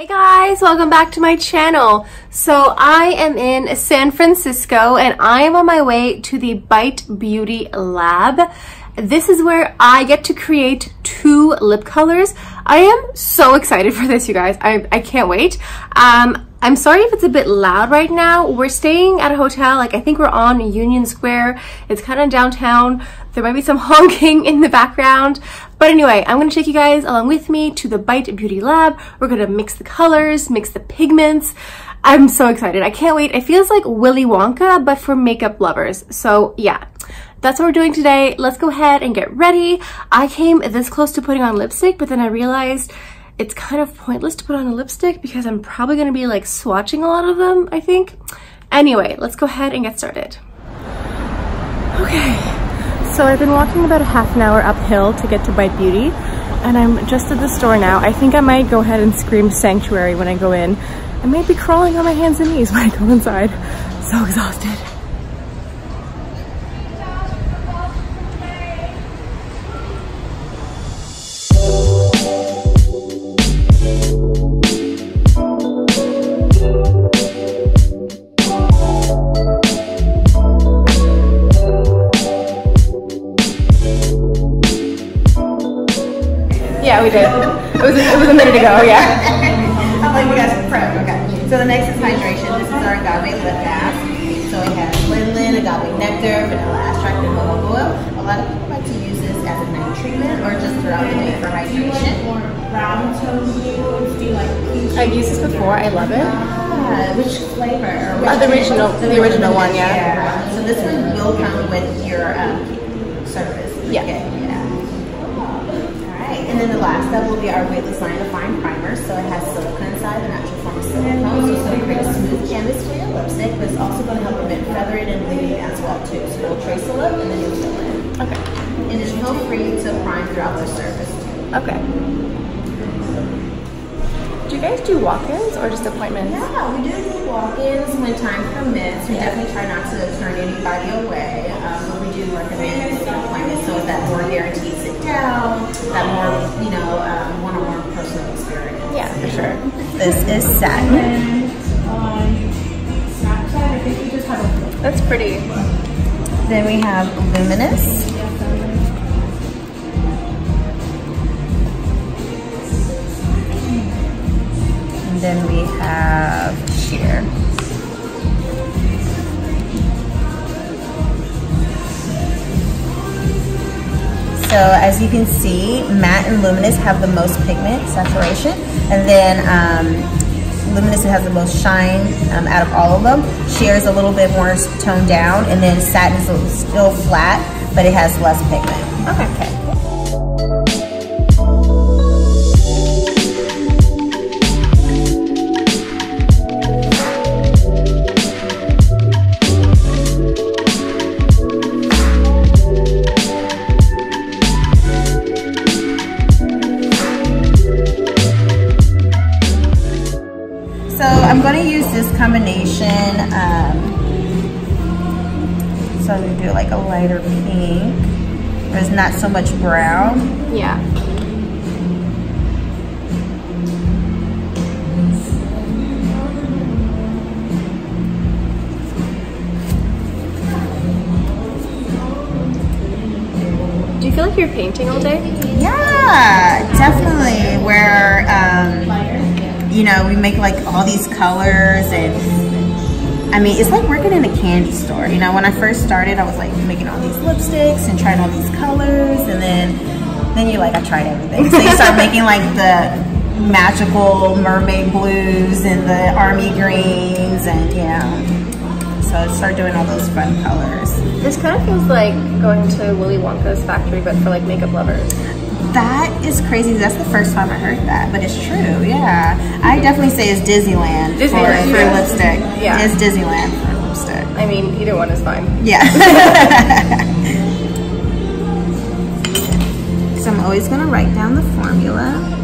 Hey guys, welcome back to my channel. So I am in San Francisco and I am on my way to the Bite Beauty Lab. This is where I get to create two lip colors. I am so excited for this, you guys. I, I can't wait. Um, I'm sorry if it's a bit loud right now. We're staying at a hotel, like I think we're on Union Square. It's kind of downtown. There might be some honking in the background. But anyway, I'm gonna take you guys along with me to the Bite Beauty Lab. We're gonna mix the colors, mix the pigments. I'm so excited. I can't wait. It feels like Willy Wonka, but for makeup lovers. So yeah, that's what we're doing today. Let's go ahead and get ready. I came this close to putting on lipstick, but then I realized it's kind of pointless to put on a lipstick because I'm probably gonna be like swatching a lot of them, I think. Anyway, let's go ahead and get started. Okay, so I've been walking about a half an hour uphill to get to Bite Beauty and I'm just at the store now. I think I might go ahead and scream sanctuary when I go in. I might be crawling on my hands and knees when I go inside. So exhausted. Vanilla extract, and jojoba. A lot of people like to use this as a night treatment or just throughout the day for hydration. brown tone foods? Do you like peach? I've used this before. I love it. Uh, which flavor? Which Uh, the original- the original one, yeah. yeah. So this one will come with your um, service. Yeah. Okay, yeah. And then the last step will be our weightless line of fine primer. So it has silicone inside, the natural form of silicone. So it's going to create a smooth canvas for your lipstick, but it's also going to help prevent feathering and bleeding as well too. So it'll trace the lip and then you'll fill in. Okay. And it's feel free to prime throughout the surface too. Okay. Do you guys do walk-ins or just appointments? Yeah, we do do walk-ins when time permits. We definitely try not to turn anybody away, um, but we do recommend appointments so that more guaranteed sit down, that more, you know, um, one-on-one personal experience. Yeah, for sure. This is satin. On Snapchat, I think we just have That's pretty. Then we have luminous. And then we have sheer. So as you can see, matte and luminous have the most pigment saturation, and then um, luminous has the most shine um, out of all of them. Sheer is a little bit more toned down, and then satin is still flat, but it has less pigment. Okay. You're painting all day? Yeah, definitely. Where um, you know we make like all these colors and I mean it's like working in a candy store. You know, when I first started, I was like making all these lipsticks and trying all these colors, and then then you're like I tried everything. So you start making like the magical mermaid blues and the army greens and yeah. So I started doing all those fun colors. This kind of feels like going to Willy Wonka's factory, but for like makeup lovers. That is crazy. That's the first time I heard that, but it's true. Yeah, I definitely say it's Disneyland, Disneyland, for, for yeah. lipstick. Yeah. it's Disneyland for lipstick. I mean, either one is fine. Yeah. so I'm always gonna write down the formula.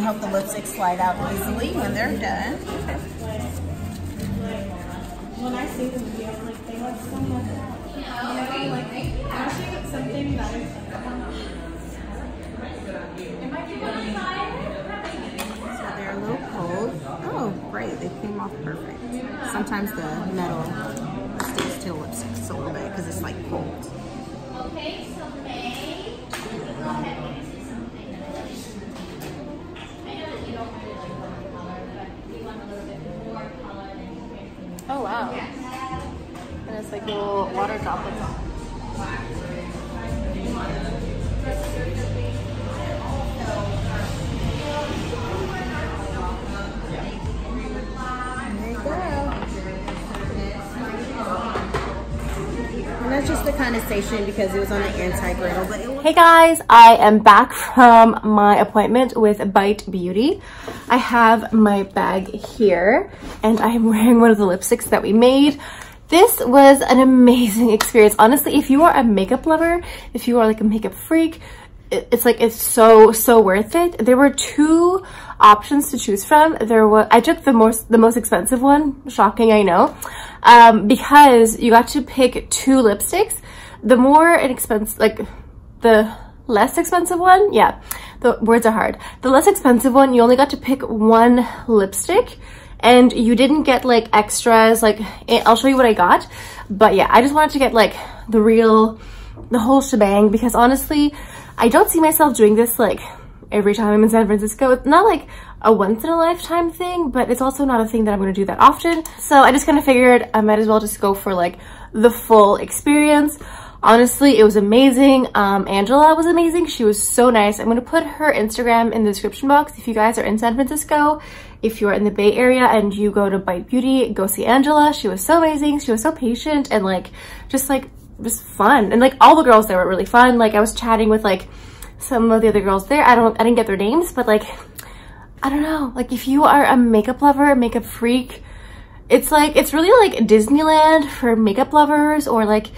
Lipsticks slide out easily when they're done. When I see them, like they look so much. You know, like especially with something that is. So they're a little cold. Oh, great, they came off perfect. Sometimes the metal sticks to lipsticks a little bit because it's like cold. Okay, so May, And little water droplets. There you go. And that's just the condensation because it was on the anti-griddle, but it was Hey guys, I am back from my appointment with Bite Beauty. I have my bag here and I am wearing one of the lipsticks that we made. This was an amazing experience. Honestly, if you are a makeup lover, if you are like a makeup freak, it's like it's so so worth it. There were two options to choose from. There was I took the most the most expensive one. Shocking, I know, um, because you got to pick two lipsticks. The more inexpensive, like the less expensive one, yeah, the words are hard. The less expensive one, you only got to pick one lipstick and you didn't get like extras. Like eh, I'll show you what I got, but yeah, I just wanted to get like the real, the whole shebang because honestly, I don't see myself doing this like every time I'm in San Francisco. It's not like a once in a lifetime thing, but it's also not a thing that I'm gonna do that often. So I just kind of figured I might as well just go for like the full experience. Honestly, it was amazing. Um, Angela was amazing. She was so nice. I'm going to put her Instagram in the description box if you guys are in San Francisco. If you're in the Bay Area and you go to Bite Beauty, go see Angela. She was so amazing. She was so patient and like, just like, just fun. And like all the girls there were really fun. Like I was chatting with like some of the other girls there. I don't, I didn't get their names, but like, I don't know. Like if you are a makeup lover, makeup freak, it's like, it's really like Disneyland for makeup lovers or like,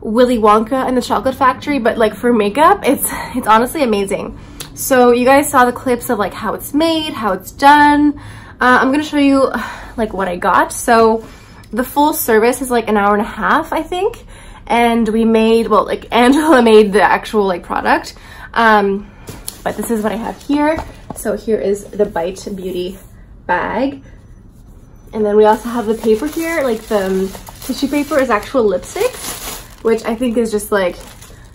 Willy Wonka and the Chocolate Factory, but like for makeup, it's it's honestly amazing. So you guys saw the clips of like how it's made, how it's done. Uh, I'm gonna show you like what I got. So the full service is like an hour and a half, I think. And we made, well, like Angela made the actual like product. Um, but this is what I have here. So here is the Bite Beauty bag. And then we also have the paper here, like the um, tissue paper is actual lipstick which I think is just like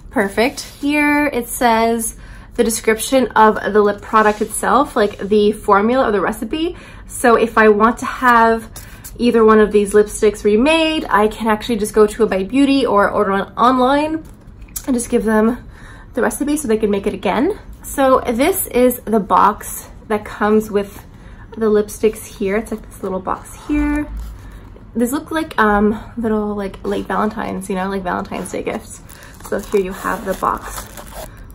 perfect. Here it says the description of the lip product itself, like the formula or the recipe. So if I want to have either one of these lipsticks remade, I can actually just go to a Bite Beauty or order on online and just give them the recipe so they can make it again. So this is the box that comes with the lipsticks here. It's like this little box here these look like um little like late valentines you know like valentine's day gifts. So here you have the box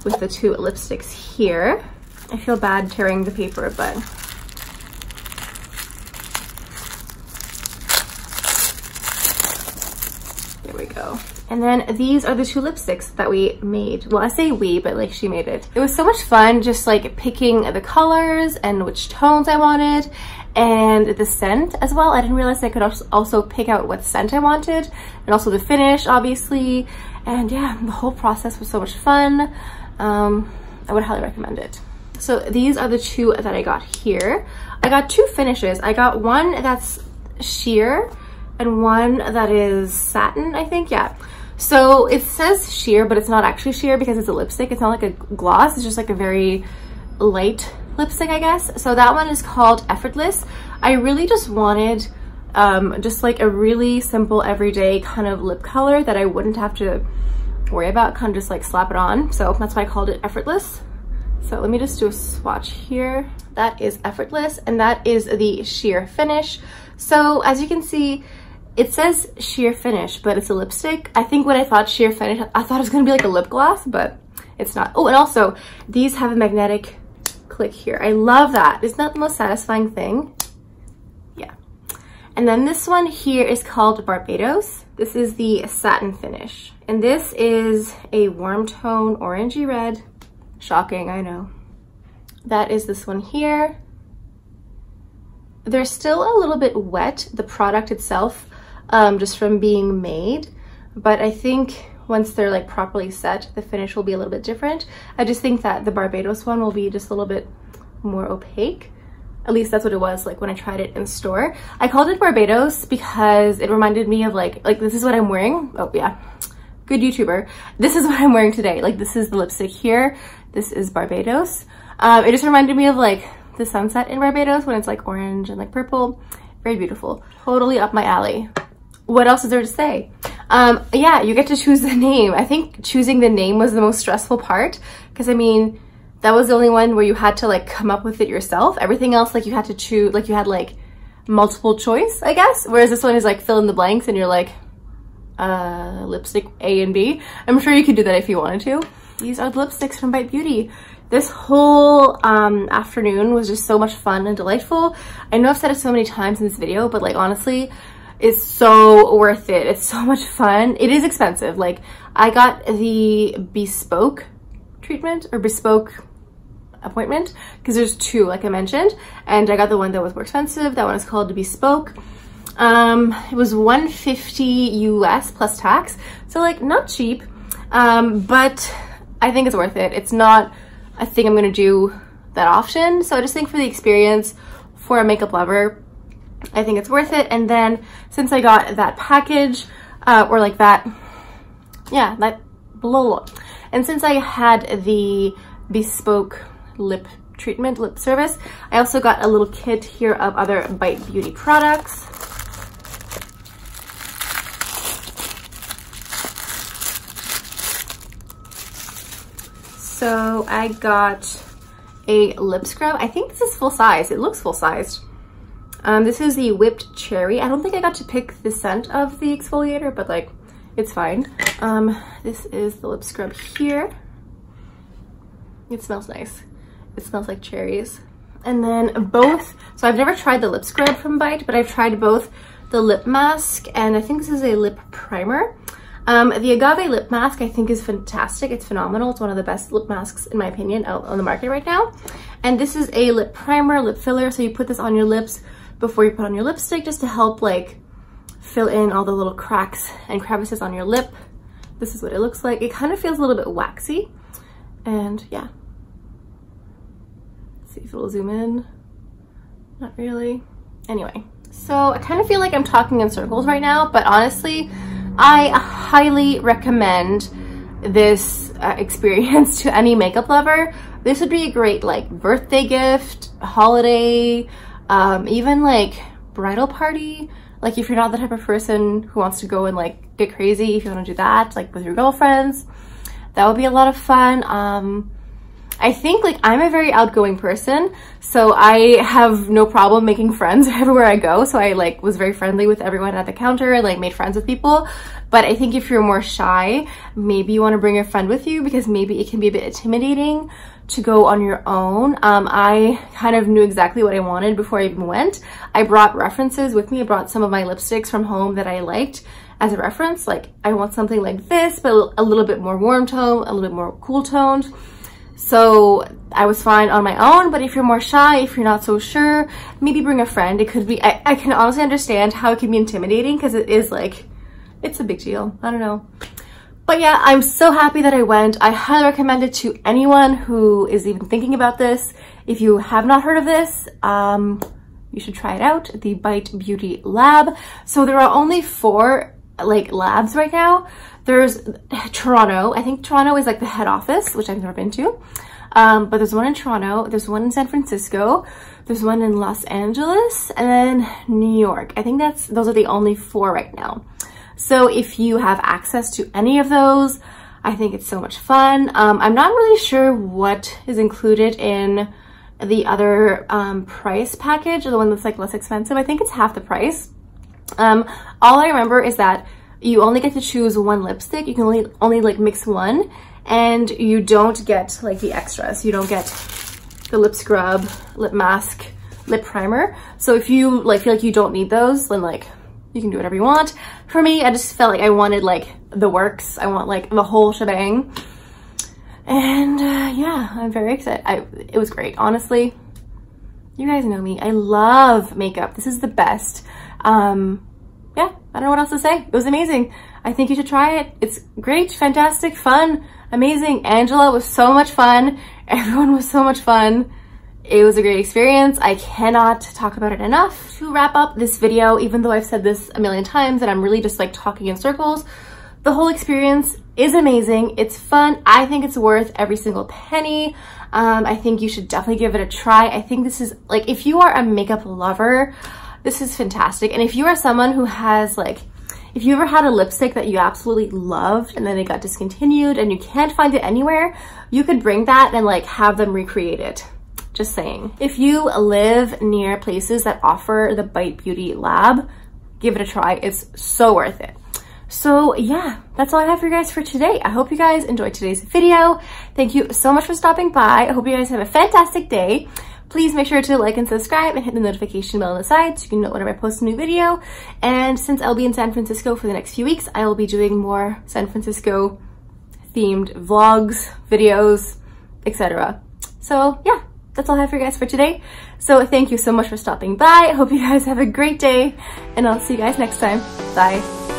with the two lipsticks here. I feel bad tearing the paper but there we go and then these are the two lipsticks that we made. Well, I say we, but like she made it. It was so much fun just like picking the colors and which tones I wanted and the scent as well. I didn't realize I could also pick out what scent I wanted and also the finish, obviously. And yeah, the whole process was so much fun. Um, I would highly recommend it. So these are the two that I got here. I got two finishes. I got one that's sheer and one that is satin, I think, yeah. So it says sheer, but it's not actually sheer because it's a lipstick. It's not like a gloss. It's just like a very light lipstick, I guess. So that one is called Effortless. I really just wanted um, just like a really simple everyday kind of lip color that I wouldn't have to worry about, kind of just like slap it on. So that's why I called it Effortless. So let me just do a swatch here. That is Effortless and that is the sheer finish. So as you can see, it says sheer finish, but it's a lipstick. I think when I thought sheer finish, I thought it was gonna be like a lip gloss, but it's not. Oh, and also these have a magnetic click here. I love that. Isn't that the most satisfying thing? Yeah. And then this one here is called Barbados. This is the satin finish. And this is a warm tone orangey red. Shocking, I know. that is this one here. They're still a little bit wet, the product itself, um, just from being made. But I think once they're like properly set, the finish will be a little bit different. I just think that the Barbados one will be just a little bit more opaque. At least that's what it was like when I tried it in store. I called it Barbados because it reminded me of like, like this is what I'm wearing. Oh yeah, good YouTuber. This is what I'm wearing today. Like this is the lipstick here. This is Barbados. Um, it just reminded me of like the sunset in Barbados when it's like orange and like purple. Very beautiful. Totally up my alley. What else is there to say? Um, yeah, you get to choose the name. I think choosing the name was the most stressful part because I mean, that was the only one where you had to like come up with it yourself. Everything else, like you had to choose, like you had like multiple choice, I guess. Whereas this one is like fill in the blanks and you're like, uh, lipstick A and B. I'm sure you could do that if you wanted to. These are the lipsticks from Bite Beauty. This whole um, afternoon was just so much fun and delightful. I know I've said it so many times in this video, but like honestly, it's so worth it. It's so much fun. It is expensive. Like I got the bespoke treatment or bespoke appointment because there's two like I mentioned and I got the one that was more expensive. That one is called bespoke. Um, it was 150 US plus tax. So like not cheap, um, but I think it's worth it. It's not a thing I'm gonna do that often. So I just think for the experience for a makeup lover, I think it's worth it. And then since I got that package uh, or like that, yeah, that blah, And since I had the bespoke lip treatment, lip service, I also got a little kit here of other Bite Beauty products. So I got a lip scrub. I think this is full size. It looks full sized. Um, this is the Whipped Cherry. I don't think I got to pick the scent of the exfoliator, but like, it's fine. Um, this is the lip scrub here. It smells nice. It smells like cherries. And then both, so I've never tried the lip scrub from Bite, but I've tried both the lip mask and I think this is a lip primer. Um, the Agave lip mask I think is fantastic. It's phenomenal. It's one of the best lip masks in my opinion out on the market right now. And this is a lip primer, lip filler. So you put this on your lips before you put on your lipstick just to help like fill in all the little cracks and crevices on your lip. This is what it looks like. It kind of feels a little bit waxy and yeah. Let's see if it'll zoom in. Not really. Anyway, so I kind of feel like I'm talking in circles right now, but honestly, I highly recommend this uh, experience to any makeup lover. This would be a great like birthday gift, holiday, um, even like bridal party. Like if you're not the type of person who wants to go and like get crazy, if you want to do that like with your girlfriends, that would be a lot of fun. Um, I think like I'm a very outgoing person, so I have no problem making friends everywhere I go. So I like was very friendly with everyone at the counter and like made friends with people. But I think if you're more shy, maybe you want to bring a friend with you because maybe it can be a bit intimidating to go on your own. Um, I kind of knew exactly what I wanted before I even went. I brought references with me. I brought some of my lipsticks from home that I liked as a reference. Like I want something like this, but a little bit more warm tone, a little bit more cool toned. So I was fine on my own, but if you're more shy, if you're not so sure, maybe bring a friend. It could be, I, I can honestly understand how it can be intimidating because it is like, it's a big deal. I don't know. But yeah, I'm so happy that I went. I highly recommend it to anyone who is even thinking about this. If you have not heard of this, um, you should try it out, the Bite Beauty Lab. So there are only four like labs right now. There's Toronto. I think Toronto is like the head office, which I've never been to. Um, but there's one in Toronto, there's one in San Francisco, there's one in Los Angeles, and then New York. I think that's those are the only four right now. So if you have access to any of those, I think it's so much fun. Um, I'm not really sure what is included in the other um, price package, the one that's like less expensive. I think it's half the price. Um, all I remember is that you only get to choose one lipstick. You can only, only like mix one and you don't get like the extras. You don't get the lip scrub, lip mask, lip primer. So if you like feel like you don't need those, then like you can do whatever you want. For me, I just felt like I wanted like the works. I want like the whole shebang. And uh, yeah, I'm very excited. I, it was great, honestly. You guys know me. I love makeup. This is the best. Um, yeah, I don't know what else to say. It was amazing. I think you should try it. It's great, fantastic, fun, amazing. Angela was so much fun. Everyone was so much fun. It was a great experience. I cannot talk about it enough. To wrap up this video, even though I've said this a million times and I'm really just like talking in circles, the whole experience is amazing. It's fun. I think it's worth every single penny. Um, I think you should definitely give it a try. I think this is like, if you are a makeup lover, this is fantastic. And if you are someone who has like, if you ever had a lipstick that you absolutely loved and then it got discontinued and you can't find it anywhere, you could bring that and like have them recreate it. Just saying. If you live near places that offer the Bite Beauty Lab, give it a try. It's so worth it. So yeah, that's all I have for you guys for today. I hope you guys enjoyed today's video. Thank you so much for stopping by. I hope you guys have a fantastic day. Please make sure to like and subscribe and hit the notification bell on the side so you can know whenever I post a new video. And since I'll be in San Francisco for the next few weeks, I will be doing more San Francisco themed vlogs, videos, etc. So yeah, that's all I have for you guys for today. So thank you so much for stopping by. Hope you guys have a great day and I'll see you guys next time. Bye.